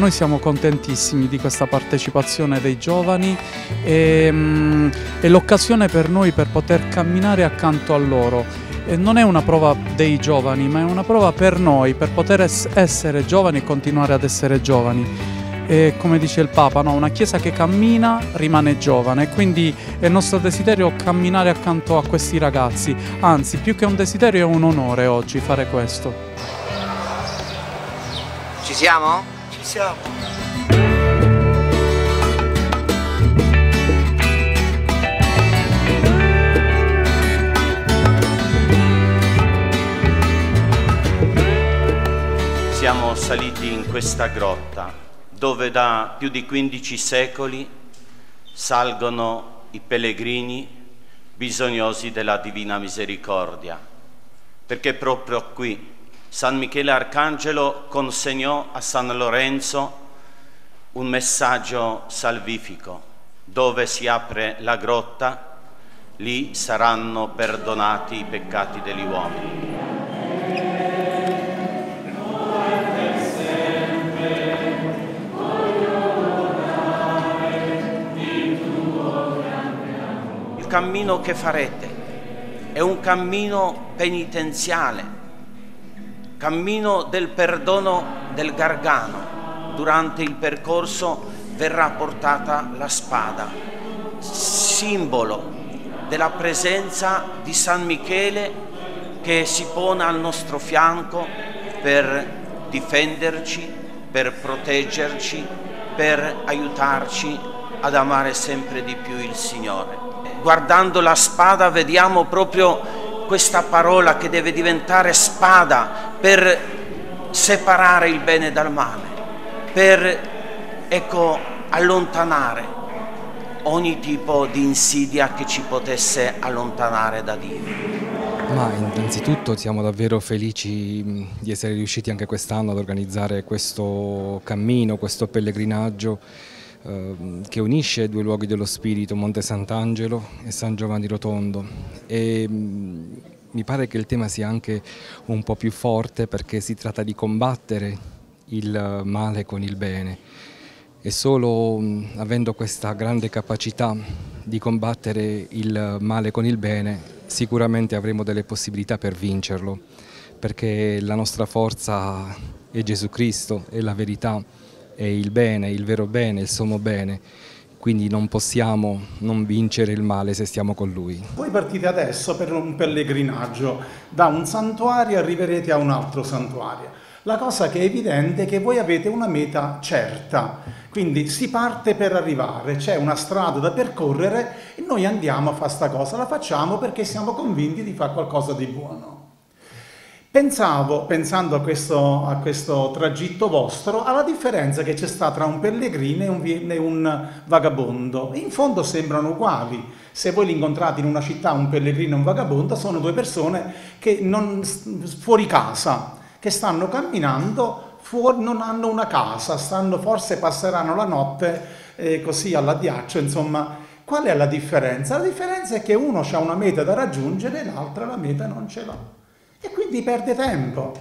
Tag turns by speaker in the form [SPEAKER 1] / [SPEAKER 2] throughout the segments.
[SPEAKER 1] noi siamo contentissimi di questa partecipazione dei giovani e mm, è l'occasione per noi per poter camminare accanto a loro. E non è una prova dei giovani, ma è una prova per noi, per poter essere giovani e continuare ad essere giovani e come dice il Papa, no? una Chiesa che cammina rimane giovane, quindi è nostro desiderio camminare accanto a questi ragazzi, anzi più che un desiderio è un onore oggi fare questo.
[SPEAKER 2] Ci siamo?
[SPEAKER 3] Ci siamo.
[SPEAKER 4] Siamo saliti in questa grotta dove da più di 15 secoli salgono i pellegrini bisognosi della divina misericordia, perché proprio qui San Michele Arcangelo consegnò a San Lorenzo un messaggio salvifico, dove si apre la grotta, lì saranno perdonati i peccati degli uomini. cammino che farete è un cammino penitenziale, cammino del perdono del Gargano. Durante il percorso verrà portata la spada, simbolo della presenza di San Michele che si pone al nostro fianco per difenderci, per proteggerci, per aiutarci ad amare sempre di più il Signore guardando la spada vediamo proprio questa parola che deve diventare spada per separare il bene dal male, per ecco, allontanare ogni tipo di insidia che ci potesse allontanare da Dio.
[SPEAKER 5] Ma innanzitutto siamo davvero felici di essere riusciti anche quest'anno ad organizzare questo cammino, questo pellegrinaggio Ehm, che unisce due luoghi dello spirito, Monte Sant'Angelo e San Giovanni Rotondo. E, mm, mi pare che il tema sia anche un po' più forte perché si tratta di combattere il male con il bene. E solo mm, avendo questa grande capacità di combattere il male con il bene sicuramente avremo delle possibilità per vincerlo perché la nostra forza è Gesù Cristo, è la verità è il bene, il vero bene, il sommo bene, quindi non possiamo non vincere il male se stiamo con Lui.
[SPEAKER 3] Voi partite adesso per un pellegrinaggio, da un santuario arriverete a un altro santuario. La cosa che è evidente è che voi avete una meta certa, quindi si parte per arrivare, c'è una strada da percorrere e noi andiamo a fare questa cosa, la facciamo perché siamo convinti di fare qualcosa di buono. Pensavo, pensando a questo, a questo, tragitto vostro, alla differenza che c'è sta tra un pellegrino e un, e un, vagabondo. In fondo sembrano uguali. Se voi li incontrate in una città, un pellegrino e un vagabondo, sono due persone che non, fuori casa, che stanno camminando, fuori, non hanno una casa, stanno, forse passeranno la notte eh, così all'addiaccio, insomma. Qual è la differenza? La differenza è che uno ha una meta da raggiungere e l'altro la meta non ce l'ha. E quindi perde tempo.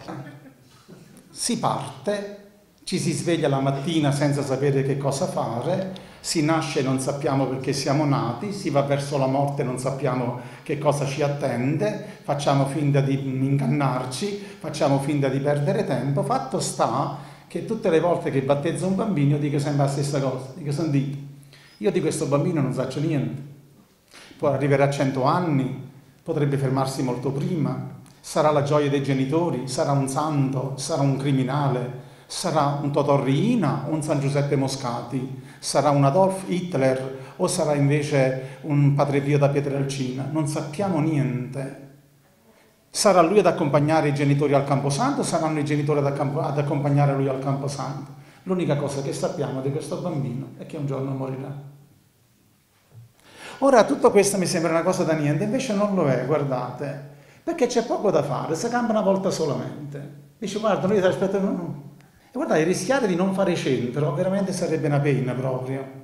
[SPEAKER 3] Si parte, ci si sveglia la mattina senza sapere che cosa fare, si nasce e non sappiamo perché siamo nati, si va verso la morte e non sappiamo che cosa ci attende, facciamo finta di ingannarci, facciamo finta di perdere tempo. Fatto sta che tutte le volte che battezzo un bambino dico sempre la stessa cosa, dico sentite, io di questo bambino non faccio niente, può arrivare a 100 anni, potrebbe fermarsi molto prima, sarà la gioia dei genitori, sarà un santo, sarà un criminale, sarà un Totò Riina o un San Giuseppe Moscati, sarà un Adolf Hitler o sarà invece un Padre Pio da Pietrelcina, non sappiamo niente. Sarà lui ad accompagnare i genitori al Camposanto o saranno i genitori ad, ad accompagnare lui al Camposanto? L'unica cosa che sappiamo di questo bambino è che un giorno morirà. Ora tutto questo mi sembra una cosa da niente, invece non lo è, guardate perché c'è poco da fare, si cambia una volta solamente. Dice guarda, noi ti aspettiamo... No. E guardate, rischiare di non fare centro veramente sarebbe una pena proprio.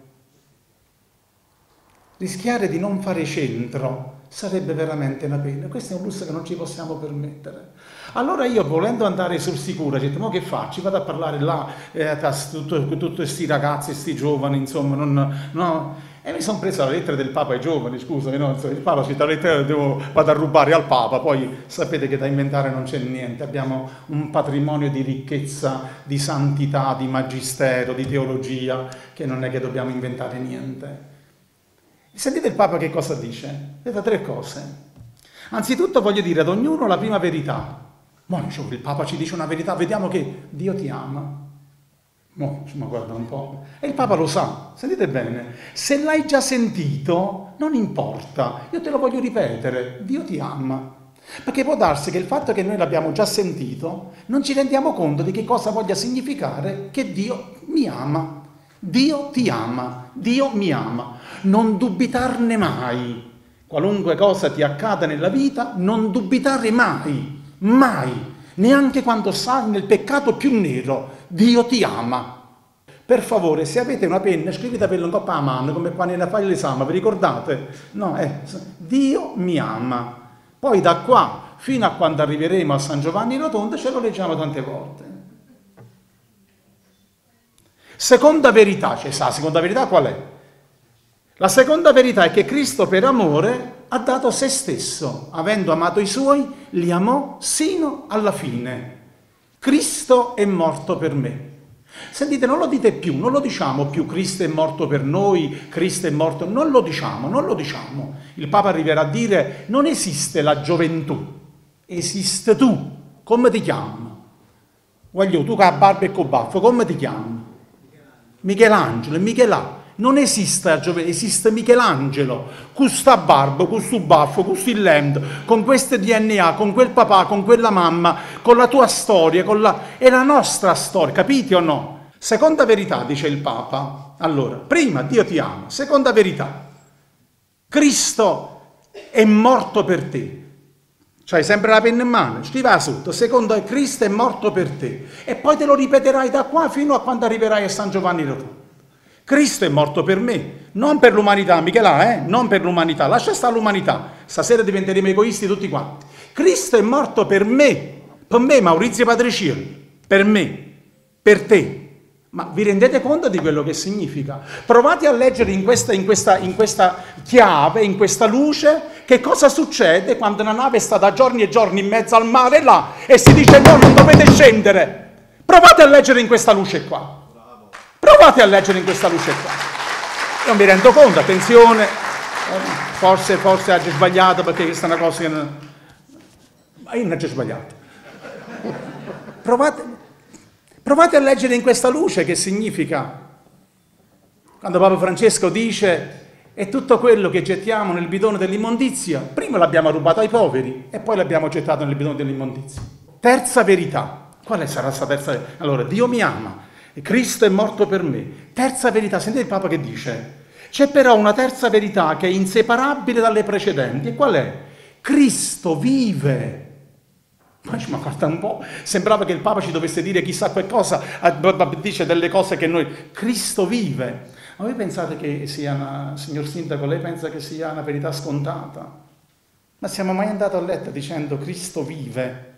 [SPEAKER 3] Rischiare di non fare centro sarebbe veramente una pena. Questo è un lusso che non ci possiamo permettere. Allora io volendo andare sul sicuro, ho detto, ma che faccio? Vado a parlare là eh, con tutti questi ragazzi, questi giovani, insomma, non, no. E mi sono preso la lettera del Papa ai giovani, scusami, no? il Papa ci la lettera, devo, vado a rubare al Papa, poi sapete che da inventare non c'è niente, abbiamo un patrimonio di ricchezza, di santità, di magistero, di teologia, che non è che dobbiamo inventare niente. Sentite il Papa che cosa dice? Deve tre cose. Anzitutto voglio dire ad ognuno la prima verità. Ma il Papa ci dice una verità, vediamo che Dio ti ama. Mo, ma guarda un po'. E il Papa lo sa, sentite bene. Se l'hai già sentito, non importa, io te lo voglio ripetere, Dio ti ama. Perché può darsi che il fatto che noi l'abbiamo già sentito, non ci rendiamo conto di che cosa voglia significare che Dio mi ama. Dio ti ama, Dio mi ama. Non dubitarne mai. Qualunque cosa ti accada nella vita, non dubitare mai, mai, neanche quando sai nel peccato più nero. Dio ti ama. Per favore, se avete una penna, scrivetevela un po' a mano, come quando ne fai l'esame, vi ricordate? No, eh, Dio mi ama. Poi da qua fino a quando arriveremo a San Giovanni Rotondo ce lo leggiamo tante volte. Seconda verità, cioè sa, seconda verità qual è? La seconda verità è che Cristo per amore ha dato se stesso, avendo amato i suoi, li amò sino alla fine. Cristo è morto per me. Sentite, non lo dite più, non lo diciamo più Cristo è morto per noi, Cristo è morto, non lo diciamo, non lo diciamo. Il Papa arriverà a dire non esiste la gioventù, esiste tu, come ti chiami? Voglio tu che hai barba e con baffo, come ti chiami? Michelangelo, Michelangelo. Non esiste la gioventù, esiste Michelangelo, con sta barba, con questo baffo, con questo lento, con queste DNA, con quel papà, con quella mamma, con la tua storia, con la... è la nostra storia, capiti o no? Seconda verità, dice il Papa. Allora, prima Dio ti ama, seconda verità, Cristo è morto per te. Cioè, sempre la penna in mano, scriva sotto, secondo Cristo è morto per te. E poi te lo ripeterai da qua fino a quando arriverai a San Giovanni Rotondo. Cristo è morto per me, non per l'umanità, Michelà, eh? non per l'umanità, lascia stare l'umanità, stasera diventeremo egoisti tutti quanti. Cristo è morto per me, per me Maurizio Patricielli, per me, per te. Ma vi rendete conto di quello che significa? Provate a leggere in questa, in, questa, in questa, chiave, in questa luce, che cosa succede quando una nave sta da giorni e giorni in mezzo al mare là e si dice no, non dovete scendere. Provate a leggere in questa luce qua. Provate a leggere in questa luce qua. Non mi rendo conto, attenzione, forse, forse ha sbagliato perché questa è una cosa che non... Ma io non ho già sbagliato. Provate, provate a leggere in questa luce che significa. Quando Papa Francesco dice e tutto quello che gettiamo nel bidone dell'immondizia, prima l'abbiamo rubato ai poveri e poi l'abbiamo gettato nel bidone dell'immondizia. Terza verità. Quale sarà questa terza verità? Allora, Dio mi ama, Cristo è morto per me. Terza verità, sentite il Papa che dice. C'è però una terza verità che è inseparabile dalle precedenti. E qual è? Cristo vive. Ma guarda un po', sembrava che il Papa ci dovesse dire chissà qualcosa, dice delle cose che noi... Cristo vive. Ma voi pensate che sia una... Signor Sindaco, lei pensa che sia una verità scontata? Ma siamo mai andati a letto dicendo Cristo vive?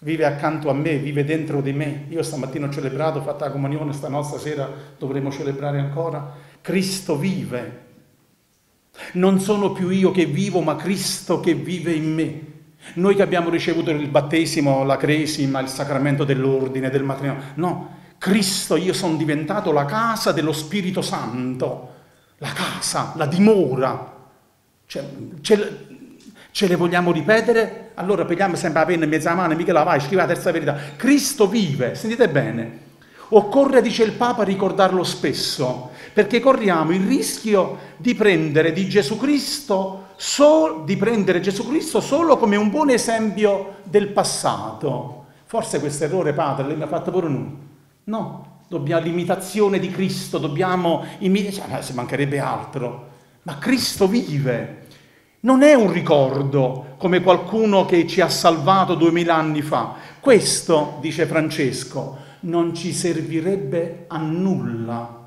[SPEAKER 3] Vive accanto a me, vive dentro di me. Io stamattina ho celebrato, ho fatto la comunione, stanotte sera dovremo celebrare ancora. Cristo vive. Non sono più io che vivo, ma Cristo che vive in me. Noi che abbiamo ricevuto il battesimo, la cresima, il sacramento dell'ordine, del matrimonio. No, Cristo, io sono diventato la casa dello Spirito Santo. La casa, la dimora. Cioè, Ce le vogliamo ripetere? Allora prendiamo sempre la penna in mezzo alla mano, mica la vai, scrivi la terza verità. Cristo vive, sentite bene. Occorre, dice il Papa, ricordarlo spesso, perché corriamo il rischio di prendere, di Gesù Cristo, so, di prendere Gesù Cristo solo come un buon esempio del passato. Forse questo errore, padre, ha fatto pure noi. No, dobbiamo l'imitazione di Cristo, dobbiamo imitare, cioè, se mancherebbe altro. Ma Cristo vive, non è un ricordo come qualcuno che ci ha salvato duemila anni fa. Questo, dice Francesco, non ci servirebbe a nulla.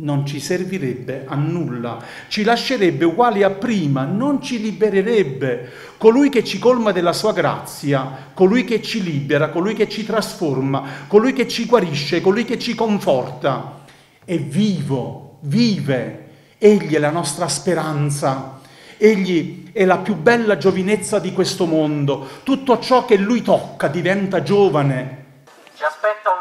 [SPEAKER 3] non ci servirebbe a nulla, ci lascerebbe uguali a prima, non ci libererebbe. Colui che ci colma della sua grazia, colui che ci libera, colui che ci trasforma, colui che ci guarisce, colui che ci conforta, è vivo, vive. Egli è la nostra speranza. Egli è la più bella giovinezza di questo mondo. Tutto ciò che lui tocca diventa giovane.
[SPEAKER 2] Ci aspetta un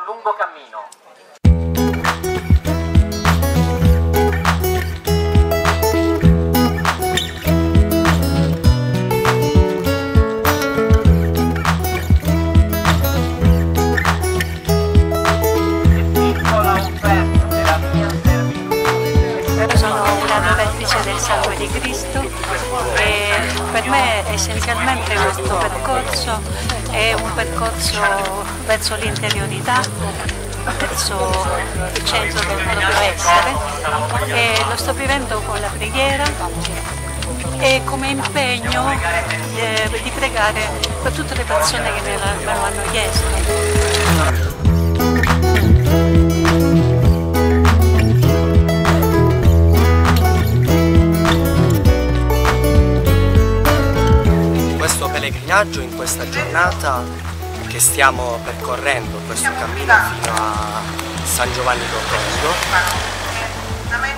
[SPEAKER 6] è un percorso verso l'interiorità, verso il centro del proprio essere e lo sto vivendo con la preghiera e come impegno eh, di pregare per tutte le persone che me lo hanno chiesto.
[SPEAKER 2] Pellegrinaggio in questa giornata che stiamo percorrendo questo cammino fino a San Giovanni d'Orlando.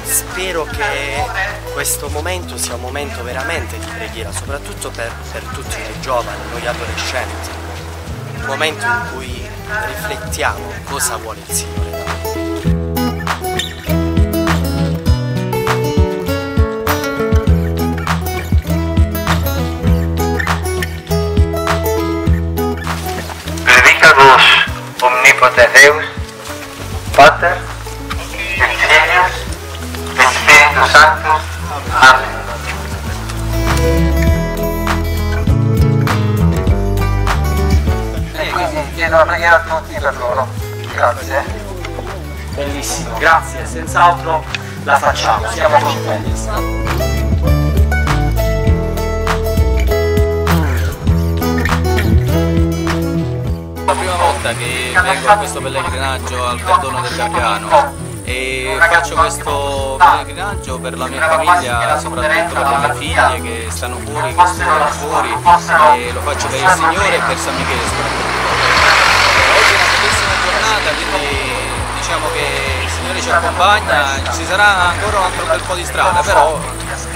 [SPEAKER 2] Spero che questo momento sia un momento veramente di preghiera, soprattutto per, per tutti noi giovani, noi adolescenti, un momento in cui riflettiamo cosa vuole il Signore
[SPEAKER 7] chiedo una preghiera a tutti per loro. Grazie.
[SPEAKER 2] Bellissimo, grazie, senz'altro la facciamo, siamo contenti.
[SPEAKER 8] volta che vengo a questo pellegrinaggio al perdono del Gargano e faccio questo pellegrinaggio per la mia famiglia, soprattutto per le mie figlie che stanno fuori, che studiano fuori e lo faccio per il Signore e per San Michele soprattutto. Giornata, quindi diciamo che il Signore ci accompagna, ci sarà ancora un altro bel po' di strada, però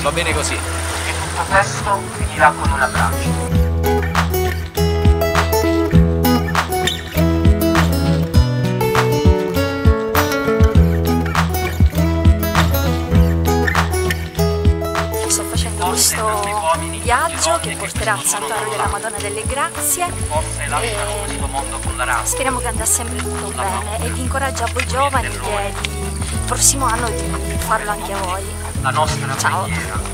[SPEAKER 8] va bene così.
[SPEAKER 2] E tutto questo finirà con un abbraccio.
[SPEAKER 6] Porterà al Santuario della Madonna delle Grazie. E speriamo che andrà sempre tutto bene e vi incoraggio a voi giovani che il prossimo anno di farlo anche a voi. Ciao!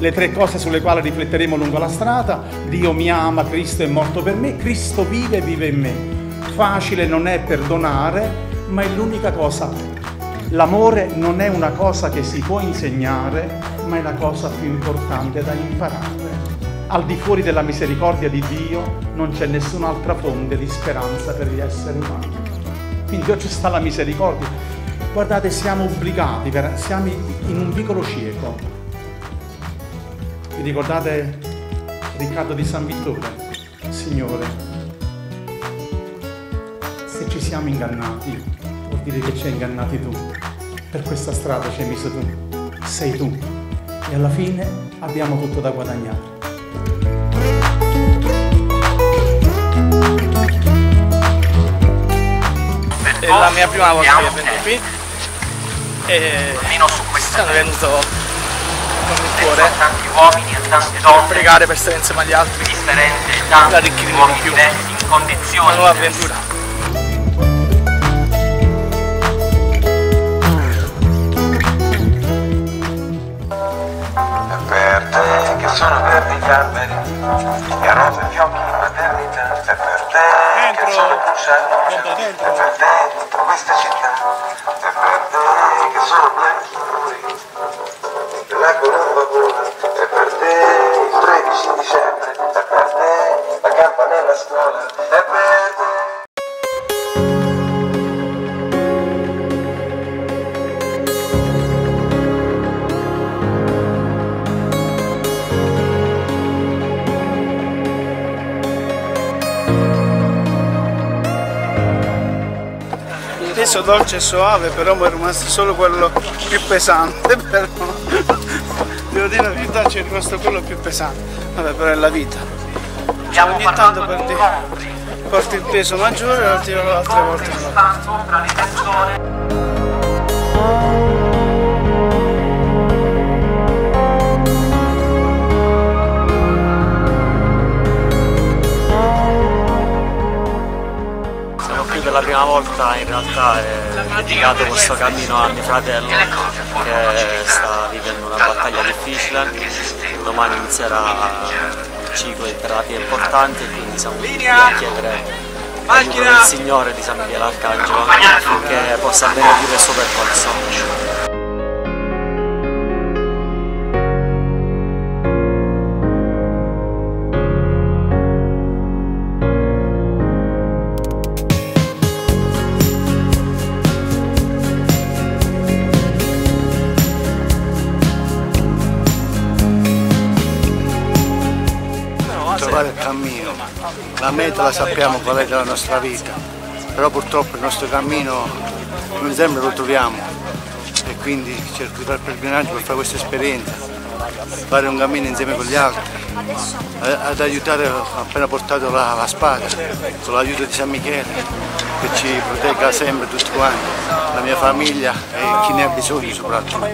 [SPEAKER 3] Le tre cose sulle quali rifletteremo lungo la strada. Dio mi ama, Cristo è morto per me, Cristo vive e vive in me. Facile non è perdonare, ma è l'unica cosa. L'amore non è una cosa che si può insegnare, ma è la cosa più importante da imparare. Al di fuori della misericordia di Dio non c'è nessun'altra fonte di speranza per gli esseri umani. Quindi oggi sta la misericordia. Guardate, siamo obbligati, siamo in un vicolo cieco, vi ricordate Riccardo di San Vittore? Signore, se ci siamo ingannati, vuol dire che ci hai ingannati tu. Per questa strada ci hai messo tu. Sei tu. E alla fine abbiamo tutto da guadagnare.
[SPEAKER 8] È la mia prima volta che vengo qui e sono venuto con il cuore. Tanti uomini e tante donne pregare per stare insieme agli altri. Differente tanti arricchire di più in condizioni una nuova avventura.
[SPEAKER 7] Per te che sono verdi gli alberi e rose fiocchi in maternità e per te che sono bruciati e per te tutta questa città e per te che sono bianchi 15 dicembre
[SPEAKER 9] è per te la campanella scuola è per te adesso dolce e soave però mi è rimasto solo quello più pesante per devo dire la verità c'è rimasto quello più pesante, vabbè però è la vita, cioè, ogni tanto perdi, porti il peso maggiore e altre volte no.
[SPEAKER 2] Per la prima volta in realtà è dedicato questo cammino a mio fratello che sta vivendo una battaglia difficile, domani inizierà un ciclo di terapia importante e quindi siamo qui a chiedere aiuto del Signore di San Michele Arcangelo affinché possa benedire il suo percorso.
[SPEAKER 10] La meta la sappiamo qual è della nostra vita, però purtroppo il nostro cammino non sempre lo troviamo e quindi cerco di fare pellegrinaggio per fare questa esperienza, fare un cammino insieme con gli altri, ad aiutare, ho appena portato la, la spada, con l'aiuto di San Michele, che ci protegga sempre tutti quanti, la mia famiglia e chi ne ha bisogno soprattutto.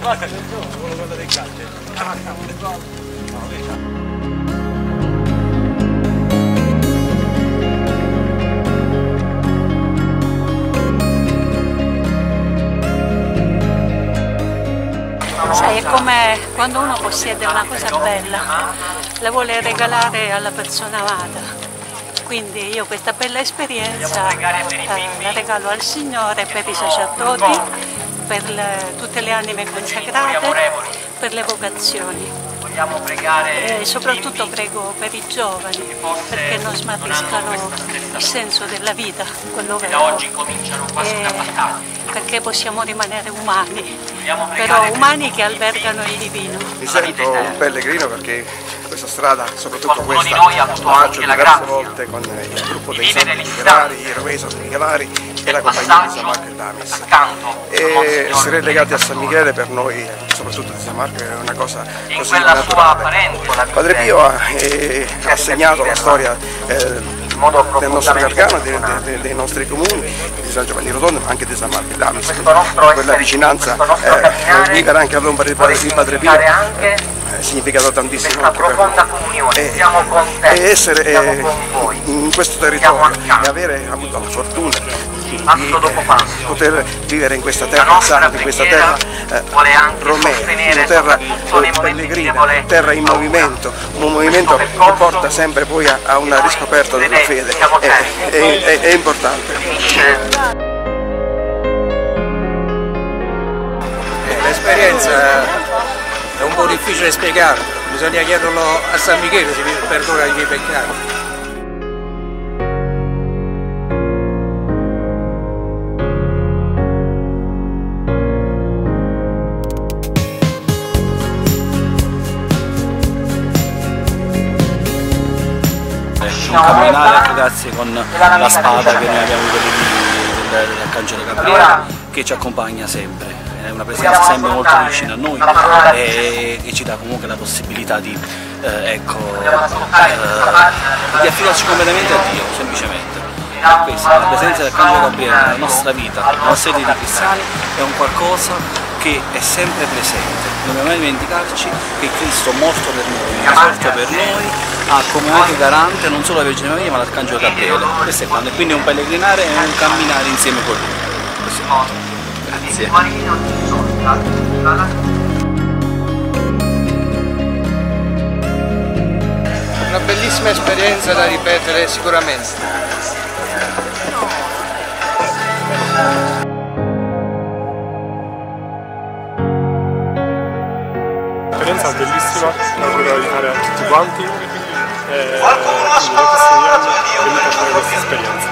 [SPEAKER 6] Sai, è come quando uno possiede una cosa bella, la vuole regalare alla persona amata. Quindi io questa bella esperienza eh, la regalo al Signore per i sacerdoti, per le, tutte le anime consacrate, per le vocazioni. E soprattutto prego per i giovani perché non smarriscano il senso della vita, quello vero, e perché possiamo rimanere umani, però umani che albergano il divino.
[SPEAKER 11] Mi sento un pellegrino perché questa strada, soprattutto questa, la faccio diverse volte con il gruppo dei Santi Michelari, i Rovei Santi Michelari e la compagnia di San Marco e Damis. E essere legati a San Michele per noi, soprattutto di San Marco, è una cosa così naturale. Padre Pio ha, eh, ha segnato la storia eh, del nostro Gargano, dei, dei, dei, nostri comuni, di San Giovanni Rotondo, ma anche di San Marco e Damis. Quella vicinanza, eh, vivere anche all'ombra di Padre Pio, significato tantissimo anche per noi. E, e essere eh, in questo territorio e avere avuto la fortuna di poter vivere in questa terra santa, in questa terra eh, romea, una terra pellegrina, terra in movimento, un movimento che porta sempre poi a, a una riscoperta della fede, è, è, è, è importante.
[SPEAKER 12] L'esperienza è un po' difficile spiegarla, bisogna chiederlo a San Michele se perdona i miei peccati.
[SPEAKER 13] camminare anche grazie con la spada che noi abbiamo avuto dell'Arcangelo Gabriele che ci accompagna sempre, è una presenza sempre molto vicina a noi e, e ci dà comunque la possibilità di, eh, ecco, eh, di affidarci completamente a Dio, semplicemente. Questa, la presenza dell'Arcangelo Gabriele nella nostra vita, nella nostra vita di cristiani, è un qualcosa che è sempre presente. Non dobbiamo mai dimenticarci che Cristo morto per noi, risorto per noi, ha come anche garante non solo la Vergine Maria ma l'Arcangelo Gabriele. Questo è quando, quindi è un pellegrinare e un camminare insieme con lui. Grazie.
[SPEAKER 12] Una bellissima esperienza da ripetere sicuramente.
[SPEAKER 14] Un'esperienza bellissima, l'auguro di fare a tutti quanti e quindi in questi anni venite a fare questa esperienza.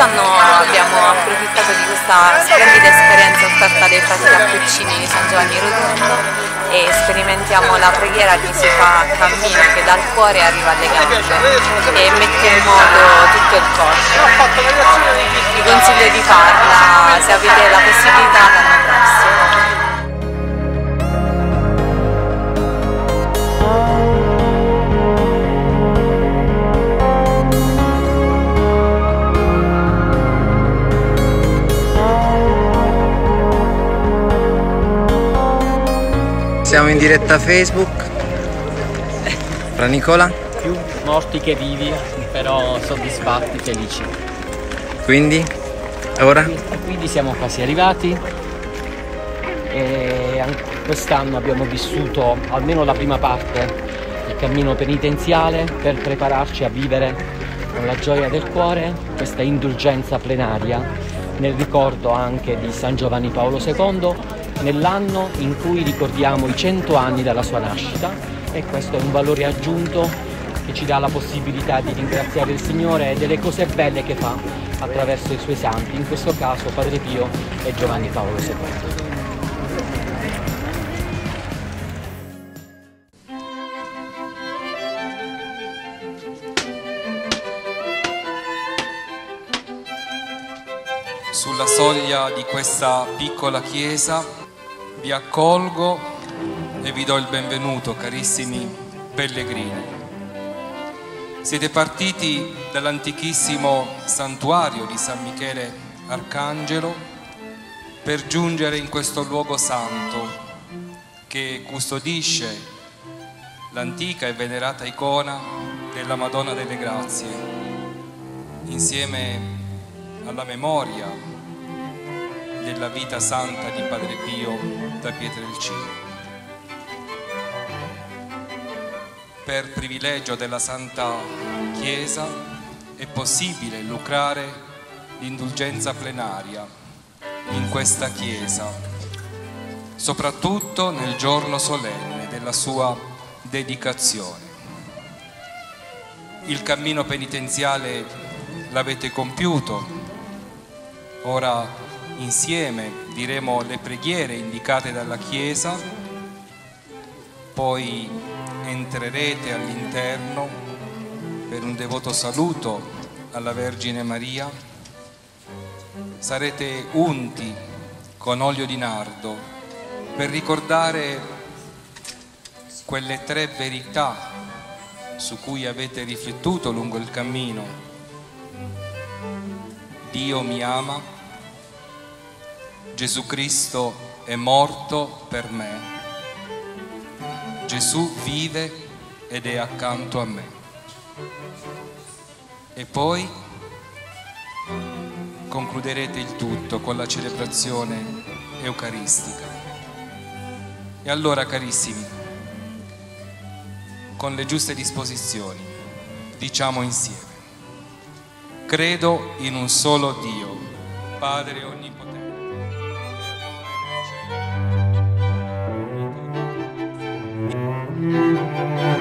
[SPEAKER 15] quest'anno abbiamo approfittato di questa splendida esperienza offerta dai frati Cappuccini di San Giovanni Rotondo e sperimentiamo la preghiera che si fa a cammino che dal cuore arriva alle gambe e mette in modo tutto il corpo. Vi consiglio di farla se avete la possibilità l'anno prossimo.
[SPEAKER 16] In diretta Facebook. Fra Nicola?
[SPEAKER 17] Più morti che vivi, però soddisfatti, felici.
[SPEAKER 16] Quindi? Ora?
[SPEAKER 17] Quindi siamo quasi arrivati e quest'anno abbiamo vissuto almeno la prima parte del cammino penitenziale per prepararci a vivere con la gioia del cuore questa indulgenza plenaria nel ricordo anche di San Giovanni Paolo II nell'anno in cui ricordiamo i 100 anni dalla sua nascita e questo è un valore aggiunto che ci dà la possibilità di ringraziare il Signore delle cose belle che fa attraverso i suoi santi, in questo caso Padre Pio e Giovanni Paolo II.
[SPEAKER 18] Sulla soglia di questa piccola chiesa vi accolgo e vi do il benvenuto, carissimi pellegrini. Siete partiti dall'antichissimo santuario di San Michele Arcangelo per giungere in questo luogo santo che custodisce l'antica e venerata icona della Madonna delle Grazie, insieme alla memoria della vita santa di Padre Pio da Pietrelcina. Per privilegio della Santa Chiesa è possibile lucrare l'indulgenza plenaria in questa Chiesa, soprattutto nel giorno solenne della sua dedicazione. Il cammino penitenziale l'avete compiuto, ora insieme diremo le preghiere indicate dalla Chiesa, poi entrerete all'interno per un devoto saluto alla Vergine Maria, sarete unti con olio di nardo per ricordare quelle tre verità su cui avete riflettuto lungo il cammino. Dio mi ama, Gesù Cristo è morto per me. Gesù vive ed è accanto a me. E poi concluderete il tutto con la celebrazione eucaristica. E allora, carissimi, con le giuste disposizioni, diciamo insieme, credo in un solo Dio, Padre Onnipotente. Música